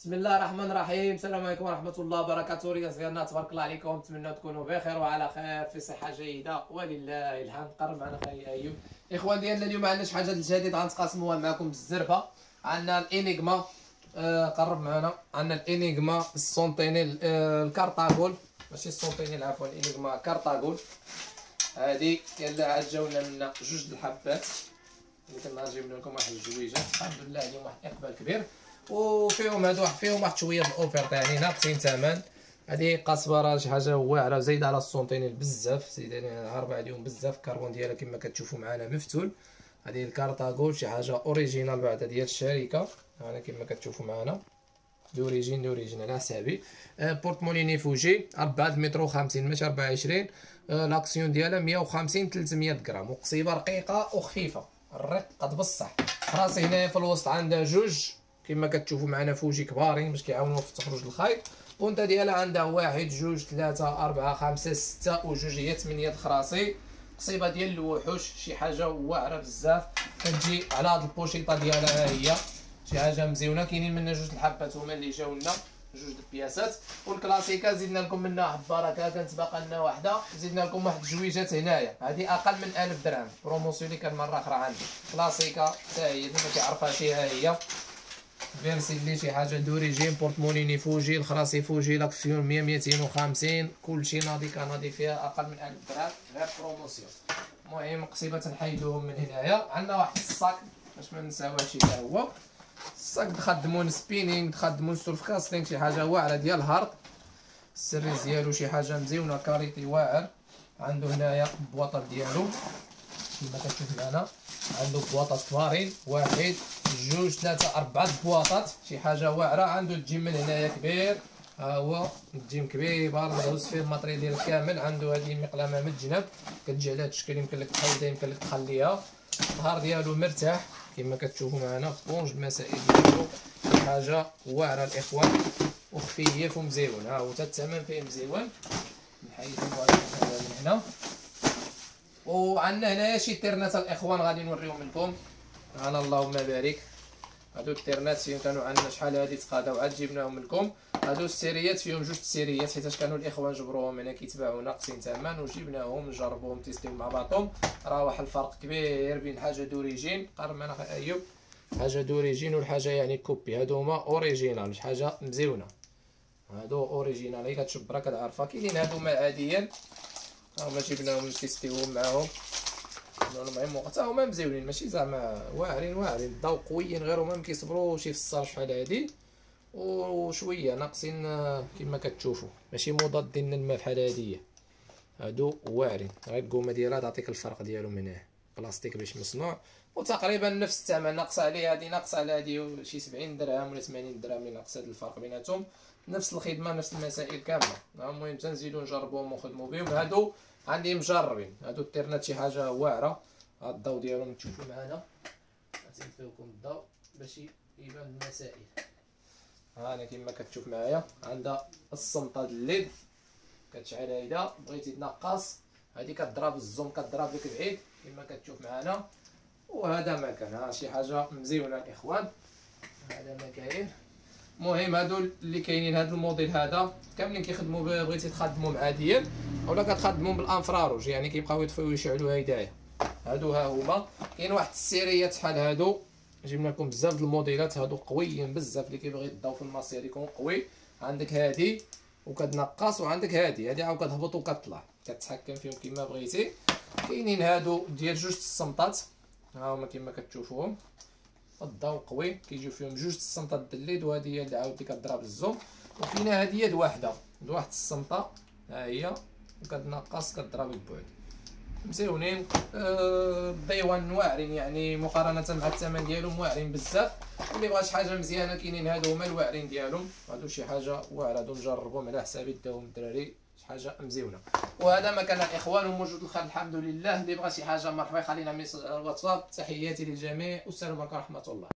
بسم الله الرحمن الرحيم السلام عليكم ورحمه الله وبركاته رياس ديالنا تبارك الله عليكم نتمنى تكونوا بخير وعلى خير في صحه جيده ولله الحمد قرب معنا خي ايوب اخوان ديالنا اليوم عندنا شي حاجة جديده غنتقاسموها معكم بالزربه عندنا ال Enigma قرب معنا عندنا ال Enigma ال Sentinel الكارتاغول ماشي ال Sentinel عفوا ال Enigma كارتاغول هادي يلا عاد جاونا منا جوج الحبات يمكن نجيب لكم واحد الجويجات الحمد لله اليوم واحد الاقبال كبير وفيهم هادو فيهم واحد شوية ال offert يعني ناقصين ثمن. هادي قصيبة شي حاجة واعرة زايدة على ال Sentinel بزاف زايدة هاربه عليهم بزاف الكربون ديالها كما كتشوفوا معنا مفتول. هذه الكارتاغول شي حاجة original بعدا ديال الشركة هنا كما كتشوفوا معنا d'origine d'origine على حسابي. آه porte-moulinet Fuji 4 متر و50 ماشي 24 آه l'action ديالها 150 300 غرام. وقصيبة رقيقة وخفيفة. الرقة بصح. راسي هنايا في الوسط عندها جوج. كما كتشوفوا معنا Fuji كبارين باش كيعاونوا في تخرج الخيط بونتا ديالها عندها واحد جوج ثلاثة أربعة خمسة ستة وجوج هي ثمانية الخراصي. قصيبة ديال الوحوش شي حاجة واعرة بزاف. كتجي على هاد البوشيطة ديالها ها هي. شي حاجة مزيونة. كاينين منها جوج الحبات هما اللي جاو لنا جوج البياسات. والكلاسيكا زدنا لكم منها واحد البركة كانت باقا لنا وحدة. زدنا لكم واحد الجويجات هنايا. هذه أقل من ألف درهم. promotion اللي كان مرة أخرى عندي. كلاسيكا حتى هي اللي ما كيعرفهاش ها هي. فيرسي شي حاجة d'origine porte-moulinet Fuji الخراصي Fuji l'action 100 250 كلشي ناضي كناضي فيها أقل من 1000 درهم غير promotion المهم قصيبه تنحيدوهم من هنايا عندنا واحد الصاك باش ما نساوهاش حتى هو الصاك تخدمون spinning تخدمون surf casting شي حاجة واعره ديال ال hard ال series ديالو شي حاجة مزيونه qualité واعر عنده هنايا البواطه ديالو كما كتشوف معنا عنده بواطات كبارين واحد جوج ثلاثة أربعة بواطات. شي حاجة واعرة عنده الجيب من هنايا كبير. ها هو الجيب كبير تهوز فيه ال matériel ديال كامل. عنده هذه مقلمة من الجنب. كتجي على هاد الشكل يمكن لك تحيدها يمكن لك تخليها. الظهر ديالو مرتاح كما كتشوفوا معنا éponge المسائل ديالو. شي حاجة واعرة الإخوان. وخفيف ومزيون. ها هو حتى الثمن فيه مزيون. نحيد من هنا. وعندنا هنايا شي تيرنات الإخوان غادي نوريهم لكم أنا اللهم بارك. هادو التيرنات فيهم كانوا عندنا شحال هادي تقاداو عاد جبناهم لكم هادو السيريات فيهم جوج السيريات حيت كانوا الإخوان جبروهم هنا كيتباعوا ناقصين ثمن وجبناهم نجربوهم تيستيو مع بعضهم. راه واحد الفرق كبير بين حاجة d'origine قرب معنا أيوب. حاجة d'origine والحاجة يعني copie. هادو هما original شي حاجة مزيونة. هادو original هي كتشوف راه كتعرفها. كاينين هادو ما عاديين. هما جبناهم نتيستيوهم معاهم. المهم حتى هما مزيونين ماشي زعما واعرين واعرين. الضو قويين غير هما مكيصبروش في الصار شحال هادي. وشوية ناقصين كما كتشوفوا. ماشي مضادين للماء بحال هادي هادو واعرين. غير القومة ديالها تعطيك الفرق ديالو من هنا. بلاستيك باش مصنوع. وتقريبا نفس الثمن ناقص عليه هادي ناقص على هادي شي 70 درهم ولا 80 درهم اللي ناقص هاد الفرق بيناتهم. نفس الخدمة نفس المسائل كاملة. المهم تنزيدو نجربوهم ونخدمو بهم. هادو عندي مجربين. هادو التيرنات شي حاجة واعرة. هاد الضو ديالهم تشوفوا معنا غنطفيوكم الضو باش يبان المسائل. هانا كما كتشوف معايا. عندها الصمطة ال LED كتشعل هيدا. بغيتي تنقص. هادي كضرب الزوم كضرب لك بعيد. كما كتشوف معنا وهذا ما كان. ها شي حاجة مزيونة الإخوان. هذا ما كاين. المهم هادو اللي كاينين. هاد الموديل هذا. كاملين كيخدموا بغيتي تخدمهم عاديا اولا كتخدمهم بالانفراروج يعني كيبقاو يطفيو ويشعلوا هيدايا هادو ها هما. كاين واحد السيريات شحال هادو. جبنا لكم بزاف د الموديلات. هادو قويين بزاف اللي كيبغي يضاو في المصير يكون قوي. عندك هادي وكتنقص وعندك هادي. هادي عاود كتهبط وكتطلع. كتحكم فيهم كما بغيتي. كاينين هادو ديال جوج الصمطات. ها هما كما كتشوفوهم. الضوء قوي. كيجيو فيهم جوج الصمطات د ال LED وهذه هي اللي عاودتي كضرب ال zoom. وكاينة هذه يد واحدة. واحد الصمطة. ها هي. وكتنقص كضرب البعد. مزيونين آه الديوان واعرين يعني مقارنة مع الثمن ديالهم واعرين بزاف. اللي بغا شي حاجة مزيانة كاينين هادو هما الواعرين ديالهم. هادو شي حاجة واعرة هادو نجربهم على حسابي داهم الدراري. شي حاجة مزيونة. وهذا مكان الاخوان وموجود الخير الحمد لله. اللي بغى شي حاجة مرحبا خلينا ميساج على الواتساب. تحياتي للجميع. والسلام عليكم ورحمة الله.